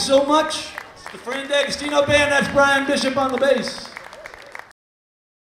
so much. It's the Fran D'Agostino Band. That's Brian Bishop on the bass.